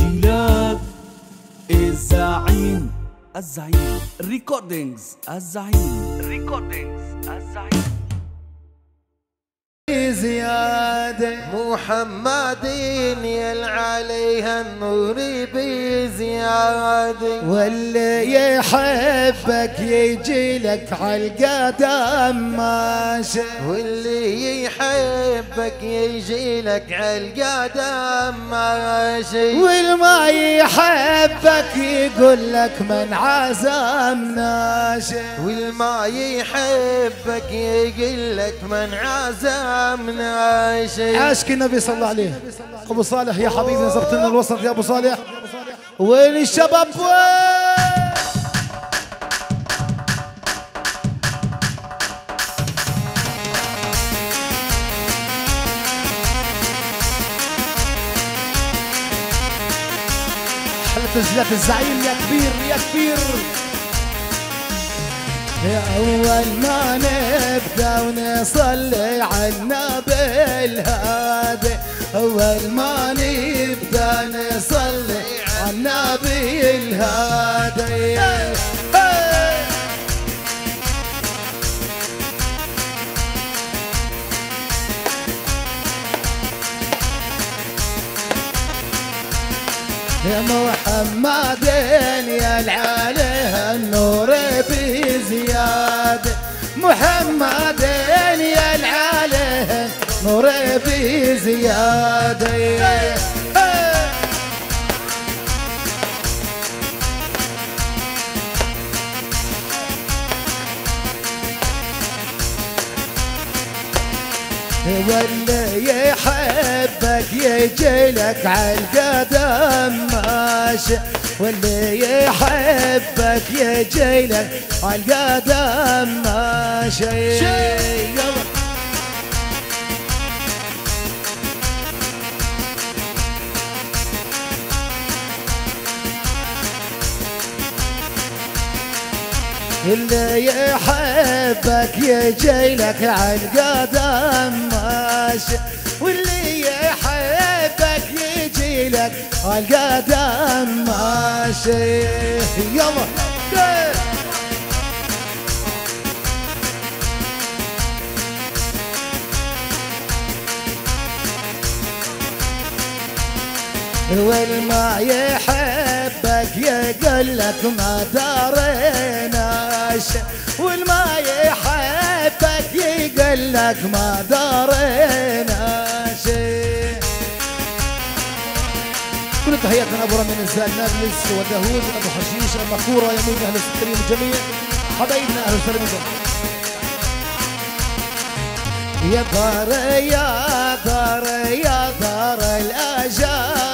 يجي لك الزعيم الزعيم recordings الزعيم recordings الزعيم زيادة محمد ياللي عليها النور بزيادة. واللي يحبك يجي لك عالقدم ماشي واللي يحبك يجي لك عالقدم ماشي والما يحبك يقول لك من عزم ناشي والما يحبك يقول لك من عزمنا شيء عاشق النبي صلى الله عليه. أبو صالح يا حبيبي نزبط لنا الوسط يا أبو صالح. وين الشباب؟ وين؟ الزعيم يا كبير يا كبير. يا أول ما نبدأ ونصلي على النبي الهادي أول ما نبدأ نصلي على النبي الهادي هي. يا محمد يا العاله النور بزيادة محمد يا العاله نور بزيادة واللي يحبك يجي لك عالقدم ماشي. واللي يحبك يجي لك عالقدم ماشي يلا اللي يحبك يجي لك عالقدم ماشي واللي لك عالقدم ماشي. يلا والما يحبك يقول لك ما داريناش. والما يحبك يقول لك ما داريناش. تحياتنا ابو رامي نزال نابلس وداوود أبو حشيش المقوره يمين أهل السكرين الجميع. حبايبنا أهل السلام يا دار يا دار يا دار الأجاويد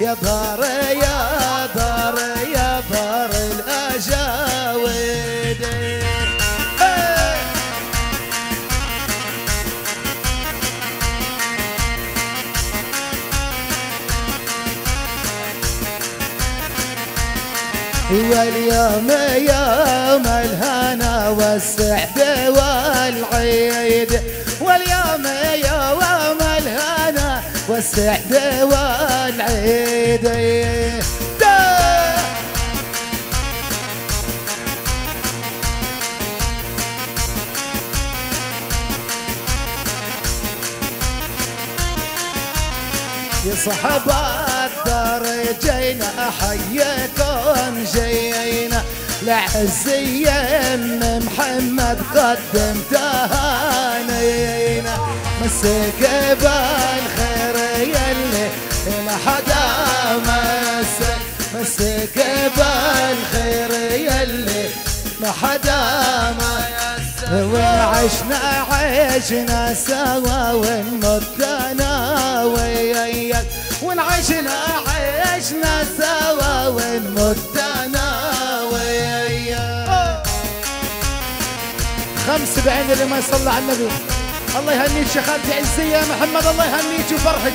يا دار واليوم يوم الهنا والسعد والعيد. واليوم يوم الهنا والسعد والعيد. يا صحاب الدار جينا أحييكم جينا. لعزي ام محمد قدم تهانينا. مسك بالخير يلي ما حدا مسك. مسك بالخير يلي ما حدا مسك. وعشنا عشنا سوا ونمتنا وياك. ونعشنا عشنا سوا ونمتنا وياك خمس بعين اللي ما يصلى على النبي. الله يهنيك يا خالتي عزية يا محمد الله يهنيك ويفرحك.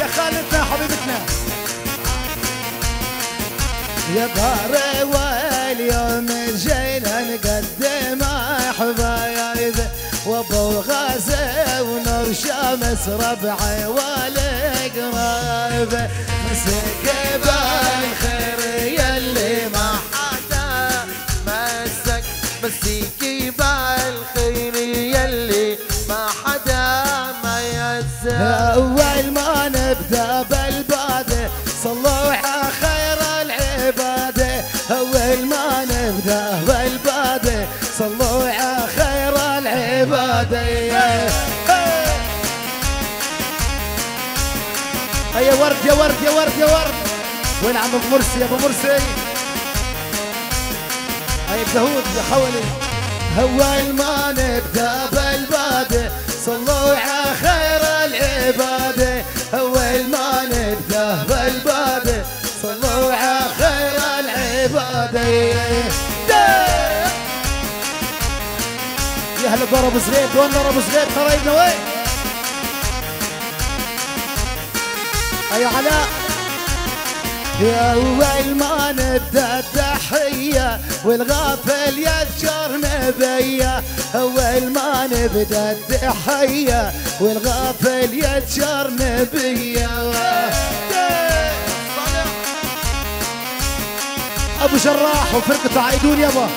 يا خالتنا حبيبتنا. يا دار واليوم جينا نقدم حبايب وأبو غازي شمس ربعي والقراب مسك بالخير يلي ما حدا مسك مسيك يا ورد يا ورد يا ورد يا ورد. وين عم أبو مرسي يا أبو مرسي؟ هاي داوود يا خولي. اول ما نبدأ بالبادة صلوا على خير العبادة. اول ما نبدأ بالبادة صلوا على خير العبادة. يا هلا دار أبو زغير وين أبو زغير وين؟ يا علاء يا اول ما نبدأ التحيه والغافل يذكر نبيه اول ما نبدأ التحيه والغافل يذكر نبيه أبو جراح وفرقته عايدون يابا.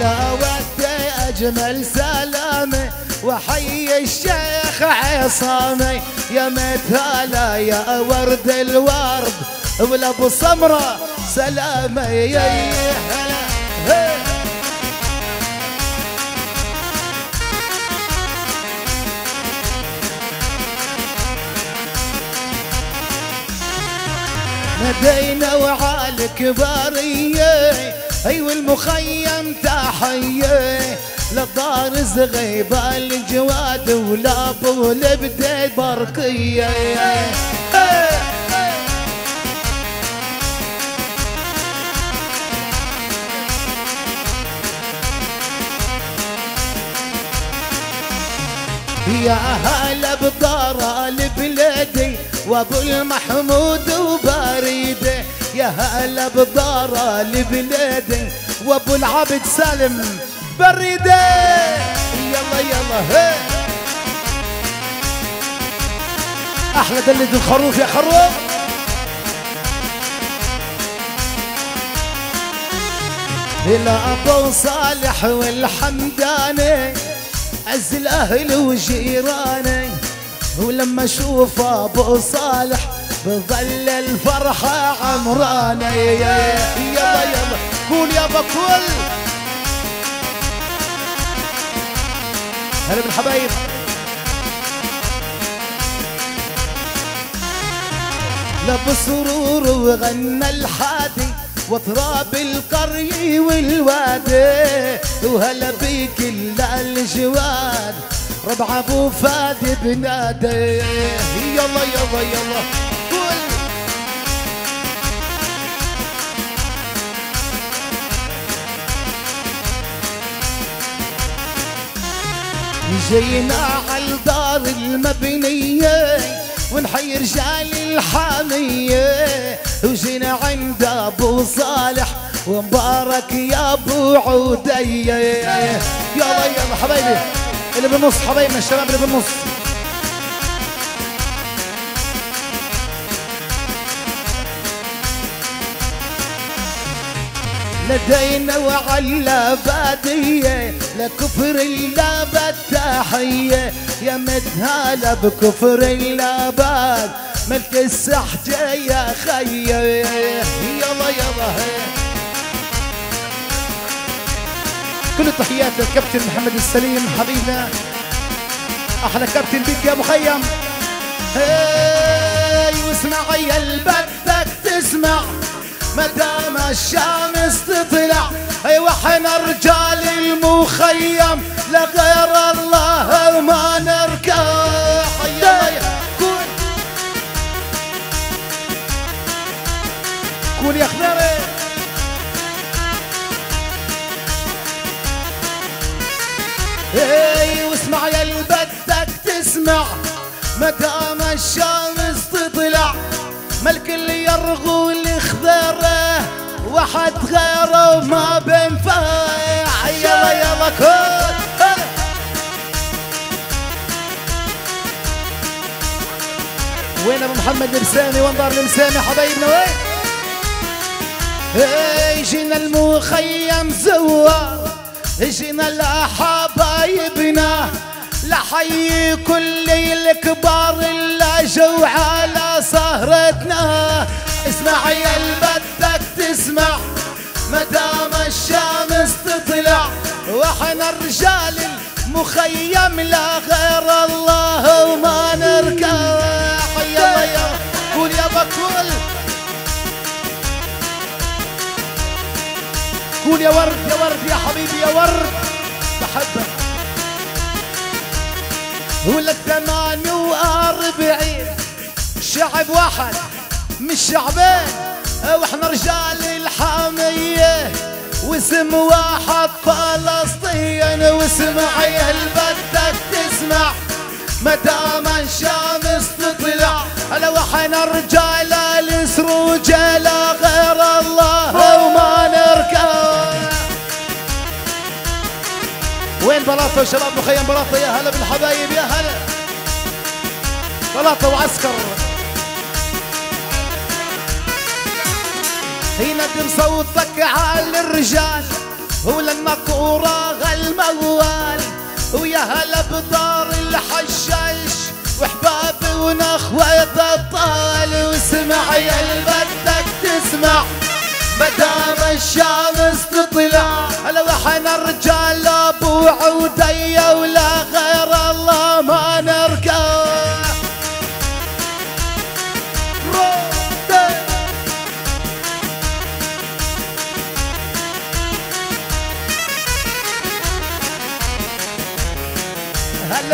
لا ودي أجمل سلامة. وحي الشيخ عصامي يا مثاله يا ورد الورد ولابو سمره سلامه يا هلا هي. ندينا وعال كبارية اي والمخيم تحية للدار زغيبة الجواد ولابو لبدي برقية. يا هلا بدار البلدي وأبو المحمود وبريده يا هلا بدار البلدي وأبو العبد سالم بريده يلا يلا هي. أحلى دلة الخروف يا خروف. إلى أبو صالح والحمداني عز الأهل وجيراني ولما أشوف أبو صالح بظل الفرحة عمراني يلا يلا. قول يا بكل هلا بالحبايب لب سرور وغنى الحادي وتراب القري والوادي وهلا بكل الجواد. ربع أبو فادي بنادي. يلا يلا يلا. جينا على الدار المبنية ونحيي رجال الحامية. وجينا عند أبو صالح ومبارك يا أبو عودية. يلا يلا حبايبي اللي بالنص حبايبنا الشباب اللي بالنص. لدينا وعلى بادية لكفر اللاب التحية يا مدهالة بكفر اللابات ملك السحجة يا خي يلا يلا كل التحيات للكابتن محمد السليم حبيبنا. أحلى كابتن بيك يا مخيم. هاي واسمع يا بدك تسمع. مدام الشمس تطلع أيوه إحنا رجال المخيم لغير الله ما نركع. قول قول يا خضري اي واسمع يا اللي بدك تسمع. مدام الشمس تطلع ملك اللي يرغو اخبره واحد غيره ما بينفع. يلا يلا كل. وين أبو محمد المسامي وانظار المسامي حبايبنا؟ وين؟ إيه، جينا المخيم زوار. جينا لحبايبنا لحي كل الكبار اللي جو على سهرتنا. اسمع يا بدك تسمع مدام الشمس تطلع وإحنا رجال المخيم لا غير الله وما نركع يلا يا قول يا بكل قول. يا ورد يا ورد يا حبيبي يا ورد. بحبك ولك ثمانية وأربعين شعب واحد. مش شعبين وإحنا رجال الحامية واسم واحد فلسطين واسمع يا بدك تسمع. مدام الشمس تطلع لو إحنا رجال السروج لا غير الله وما نركب. وين بلاطة شباب مخيم؟ بلاطة يا هلا بالحبايب يا هلا. بلاطة وعسكر. هنا دم صوتك على الرجال. ولما كورة الموال ويا هلا بدار الحشاش. وحبابي ونخوة الطال واسمع يا بدك تسمع. مدام الشمس تطلع. لو إحنا رجال أبو عودية ولا غير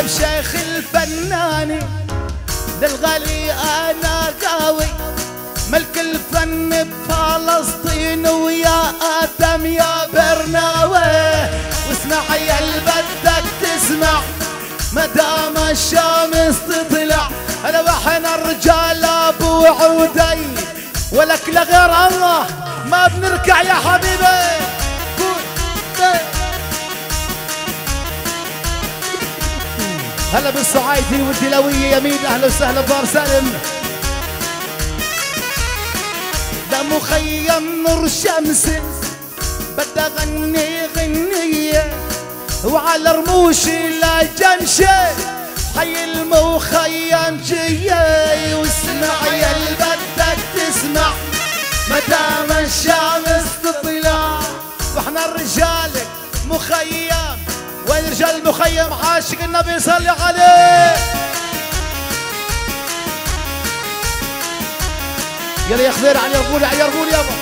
هلا بشيخ الفناني للغالي أنا قاوي ملك الفن بفلسطين ويا آدم يا برناوي. واسمع يا بدك تسمع مدام الشمس تطلع. لو إحنا الرجال ابو عودي ولك لغير الله ما بنركع يا حبيبي. هلا بالصعايدي والدلوية يمين أهلا وسهلا بار سالم. ده مخيم نور شمس بدي اغني غنية. وعلى رموشي لا جنشة حي المخيم جاي واسمع يا بدك تسمع مدام الشمس تطلع. وإحنا الرجال مخيم المخيم عاشق النبي صلي عليه يلا يا خضير على يربول على يربول يابا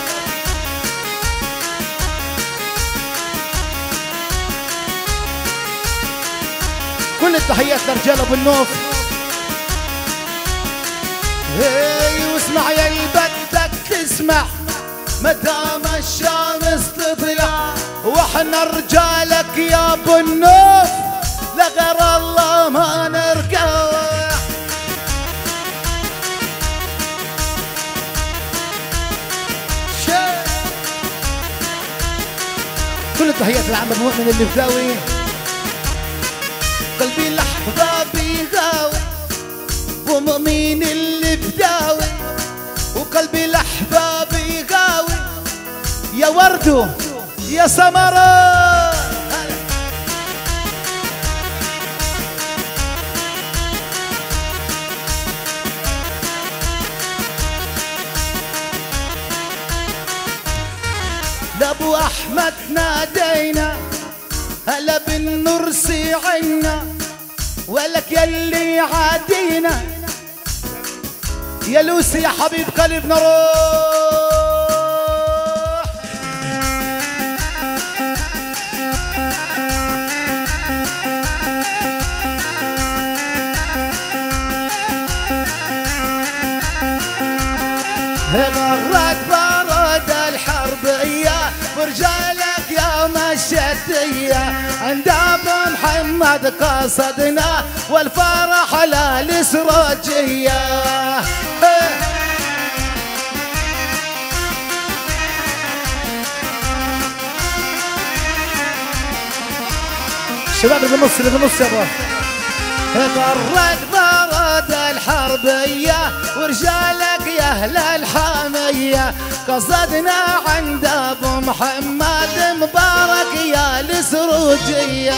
كل التحيات لرجال ابو النوف هي واسمع يا اللي بدك تسمع مدام الشمس تطلع وإحنا رجالك يا ابو النوف لغير الله ما نرجع. كل التحيات لعم ابو مؤمن اللي فداوي قلبي لحبابي غاوي ابو مؤمن اللي فداوي وقلبي لحبابي غاوي يا وردو يا سمرة لأبو أحمد نادينا هلا بالنرسي عنا ولك يلي عادينا. يا لوسي يا حبيب قلبنا روح. قصدنا والفرح على الاسرجية الشباب اللي في النص اللي في النص يا أبو غرك برد الحربية ورجالك يا أهل الحامية. قصدنا عند أبو محمد مبارك يا السروجية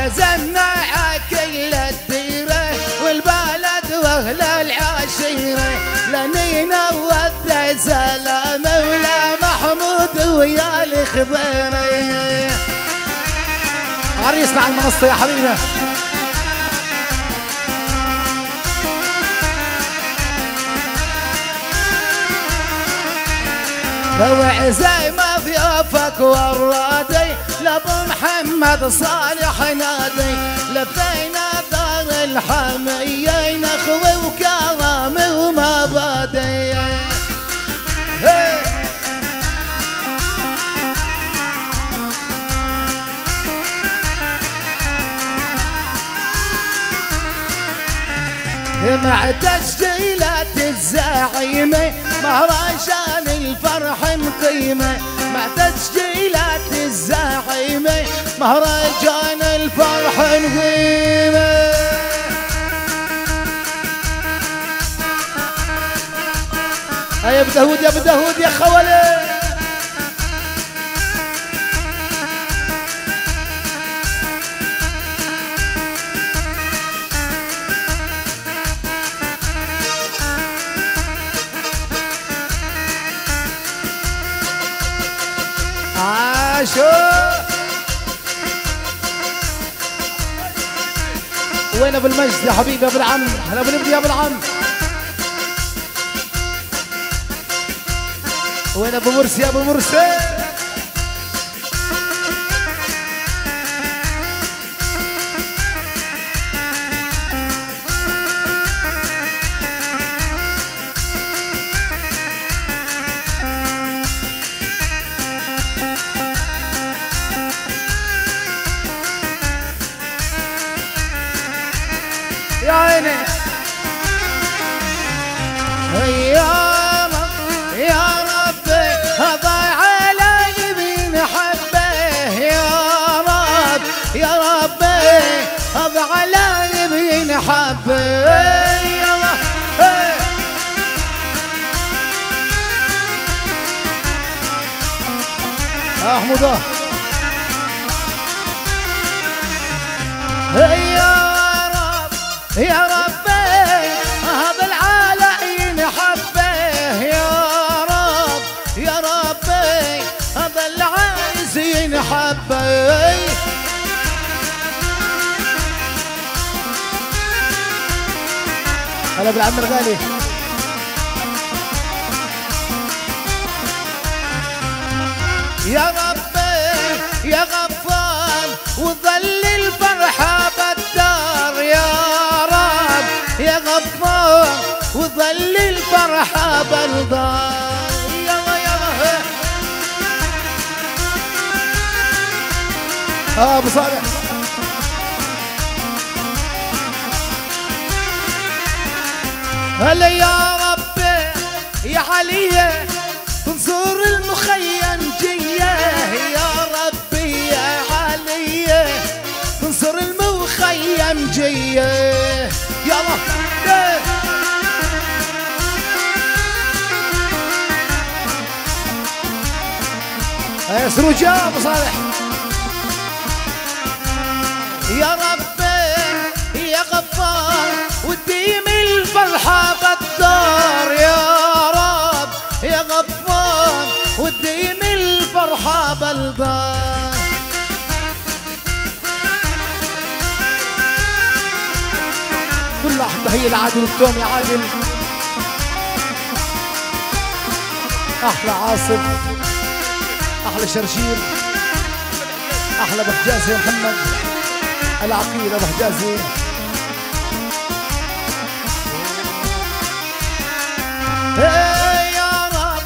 عزمنا كل الديرة والبلد وأهل العشيرة. لنينا ودع سلام ولا محمود ويا الخضيرة عريسنا على المنصة يا حبيبي وعزي ما ضيافك ورادي لابو محمد صالح نادي. لفينا دار الحمية نخوي وكرم ومبادئ! مع تسجيلات الزعيمة مهرجان الفرح مقيمة. مع تسجيلات الزعيمة مهرجان الفرح مقيمة يا أبو داود يا أبو داود يا خولي وين ابو المجد يا حبيبي يا ابو العم هلا ابو الابن يا ابو العم. وين ابو مرسي يا ابو مرسي؟ احمد يا رب يا ربي هذا العالم حبه. يا رب يا ربي هذا العايزين حبه. هلا بالعم الغالي يا ربي الفرحة بالدار يلا يلا آه أبو صالح. هلا يا ربي يا علي تنصر المخيم. يا سروج يا ابو صالح. يا ربي يا غفار وديم الفرحة بالدار. يا رب يا غفار وديم الفرحة بالدار. كل واحد هي العادل التوم يا عادل أحلى عاصف. أحلى شرشير. أحلى بحجازي يا محمد. العقيد ابو حجازي إيه يا رب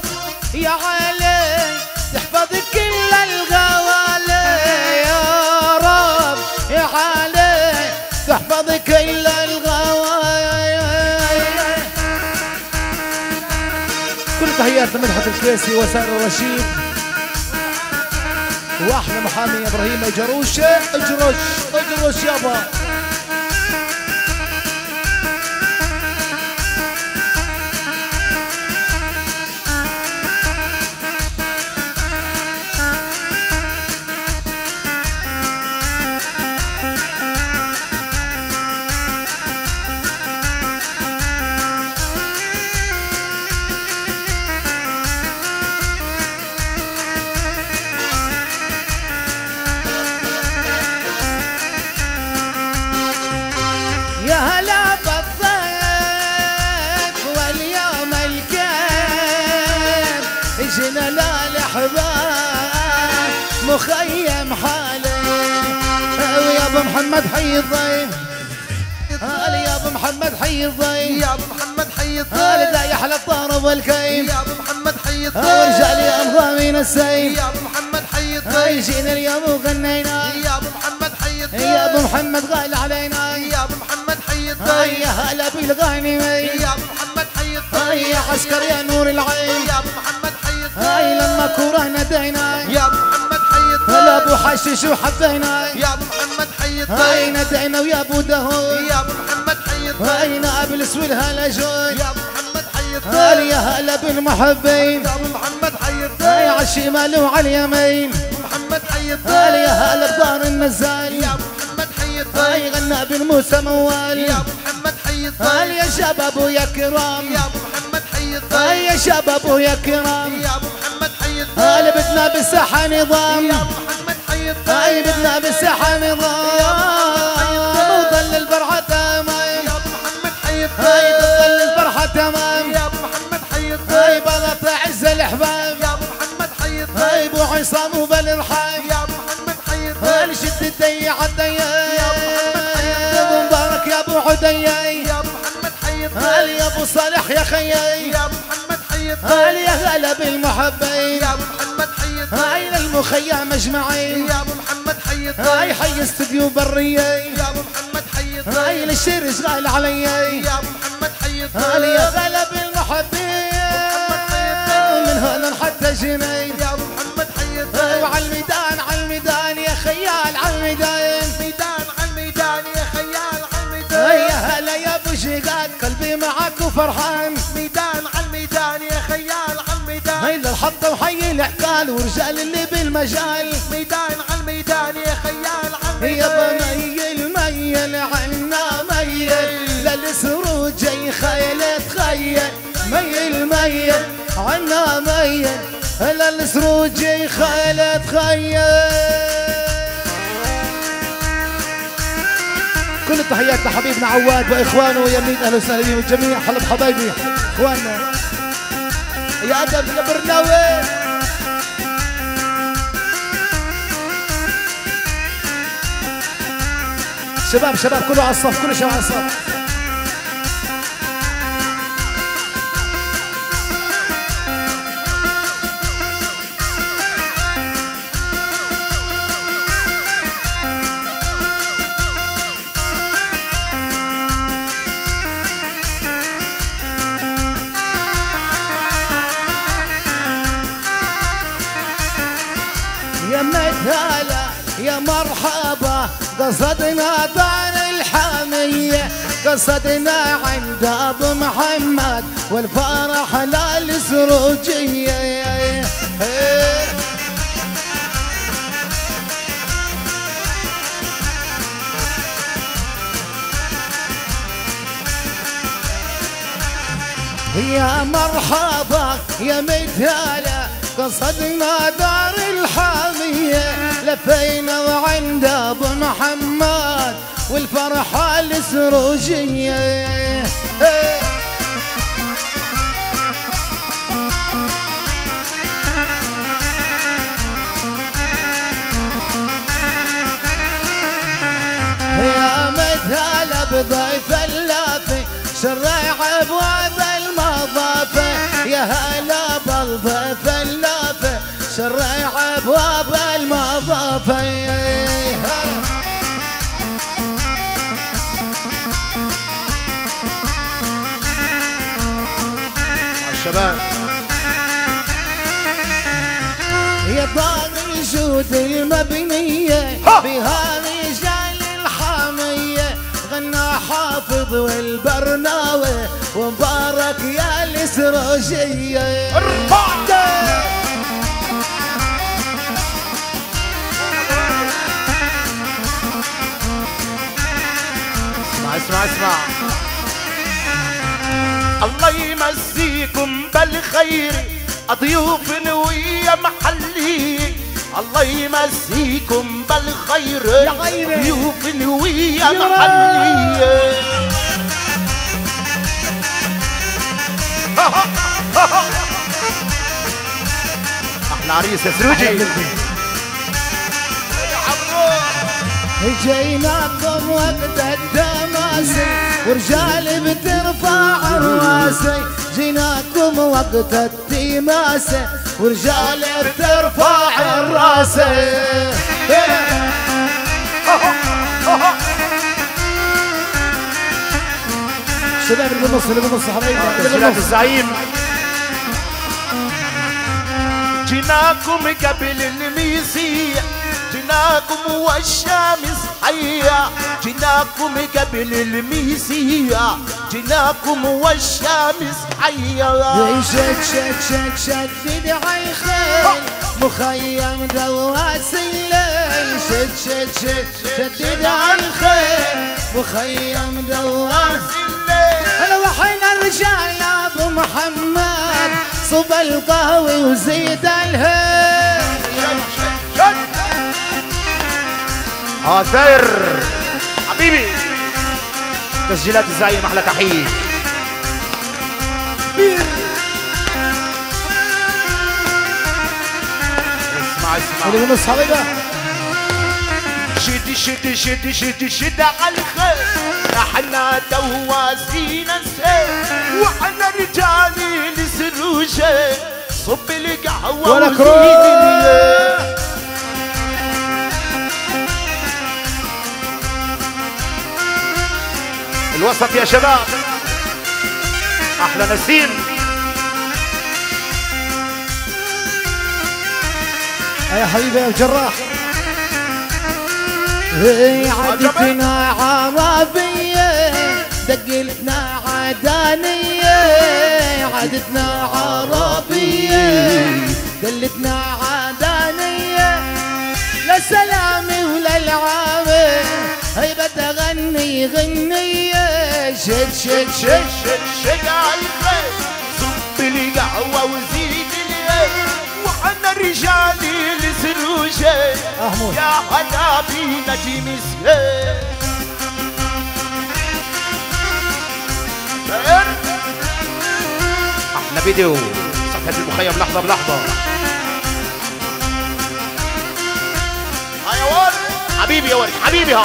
يا علي تحفظ كل الغوالي. يا رب يا علي تحفظ كل الغوالي. تحيات لمدحت الكيسي وسائر الرشيد. واحلى محامي إبراهيم جروشه اجرش اجرش يابا. محمد حي الضيف هلا يا ابو محمد حي الضيف يا ابو محمد حي هلا الضيف دا يحلى الطرب والكيف يا ابو محمد حي ورجال الضيف يا انظامين السيف يا ابو محمد حي هاي الضيف جينا اليوم وغنينا يا ابو محمد حي الضيف يا ابو محمد غال علينا يا ابو محمد حي هاي الضيف يا هلا بالغانمين يا ابو محمد حي هاي يا عسكر يا نور العين يا ابو محمد حي هاي لما كورة نادينا يا ابو محمد حي هلا أبو حشش وحبينا. يا أبو محمد حي هاي الضيف نادينا ويا أبو دهور يا أبو محمد حي هاي الضيف نابلس والهلا جوي. يا أبو محمد حي الضيف يا هلا بالمحبين. يا أبو محمد حي هاي الضيف على الشمال وعلى اليمين. محمد حي الضيف يا هلا بدار النزال. يا أبو محمد حي هاي الضيف غنى بالموسى موال. يا أبو محمد حي الضيف يا شباب ويا كرام. يا أبو محمد حي هاي الضيف يا شباب ويا كرام. يا أبو الضيف بدنا بالساحة نظام؟ يا ابو محمد حي هاي بدنا بالساحة نظام؟ وظل الفرحة تمام؟ يا ابو محمد حي هاي تظل الفرحة تمام؟ يا ابو محمد حي هاي بلط عز الأحباب. يا ابو محمد حي هاي أبو عصام وبالرحاب يا ابو محمد حي هاي شد الدي عالدي يا محمد مبارك يا أبو عدي يا أبو محمد حي هاي يا أبو صالح يا خيي؟ يا ابو محمد الضيف يا هلا بالمحبين يا أبو محمد حي هاي للمخيم اجمعين يا أبو محمد حي هاي حي استديو برية. يا أبو محمد حي هاي للشير شغال علي. يا أبو محمد حي هاي يا غلا بالمحبين. من هنا حتى جنين. يا أبو محمد حي هاي وعلى الميدان على الميدان يا خيال على الميدان. ميدان على الميدان يا خيال على الميدان. يا هلا يا أبو شقاد قلبي معك وفرحان. هاي للحطة وحي العقال ورجال اللي بالمجال. ميدان على الميدان يا خيال على يا الميدان ميل ميل عنا ميل. للسروج خيل تخيل. ميل ميل عنا ميل. للسروج خيل تخيل. كل التحيات لحبيبنا عواد وإخوانه ويمين أهلا وسهلا بهم الجميع حلب حبايبي إخواننا. يا آدم البرناوي شباب شباب كله على الصف كله شباب على الصف. يا مرحبا قصدنا دار الحامية قصدنا عند أبو محمد والفرح للسروجية يا مرحبا يا مثالة قصدنا دار لفينا وعند أبو محمد والفرحة السروجية يا مثال بضيف اللافي شرع أبواب المضافة. يا هلا بالضيف اللافي شرع الشباب يا طاغي الجود المبنية ها. بها رجال الحامية غنى حافظ والبرناوي ومبارك يا الاسروجية ارفع أسمع. الله يمسيكم بالخير ضيوف ويا محلي. الله يمسيكم بالخير. ضيوف يا محلي. أحلى عريس يا سروجي. جيناكم وقت التماسي ورجال بترفع رواسي جيناكم وقت التماسي ورجال بترفع الراسي شباب اللي بالنص اللي بالنص حبايبي. تسجيلات بالنص. الزعيم. جيناكم قبل الميسية جيناكم والشمس حية. جيناكم قبل الميسية. جيناكم والشمس حية. شك شك شك شدد عي خيل مخيم دواس الليل. شك شك شك شدد عي خيل مخيم دواس أنا وحين الرجال يا أبو محمد صب القهوة وزيد الهيل آه حبيبي. تسجيلات الزعيم أحلى تحية. اسمع اسمع. اللي بالنص حبيبه شد شد شد شد شد على الخير. إحنا دواسين السير. وإحنا رجال السروجة صب القهوة ولا كروب. الوسط يا شباب. أحلى نسيم. يا حبيبي يا الجراح. هي عدتنا عربية دقلتنا عدانية عدتنا عربية دلتنا عدانية لا سلامي ولا العامي هي بدها غني غنية. شد شد شد شد شد شد على الخير صب القهوة وزيد اليا وإحنا رجال السروجة أحمد. يا هلا بينا مسكين أحلى فيديو. صفحة المخيم لحظة بلحظة. ولد حبيبي يا ولد حبيبي ها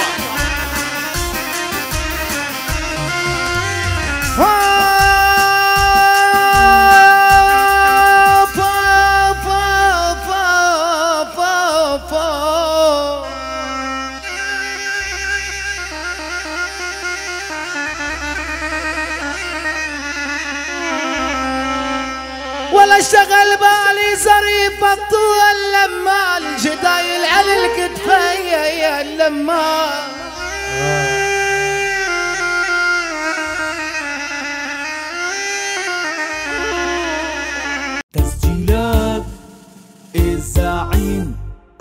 ولا اشتغل بالي ظريف الطول لما الجدايل على الكتفية يا لما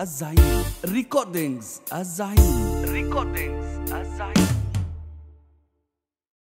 الزعيم الزعيم recordings الزعيم recordings الزعيم